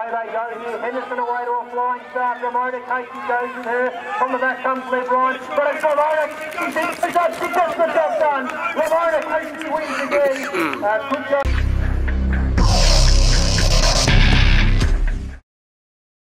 Away they go here. Henderson away to a flying start. Ramona Casey goes with her. From the back comes Liv Ryan. But it's Ramona. She thinks the job. She gets the job done. Ramona Casey wins again. Uh, good job.